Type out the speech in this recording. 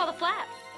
saw the flaps.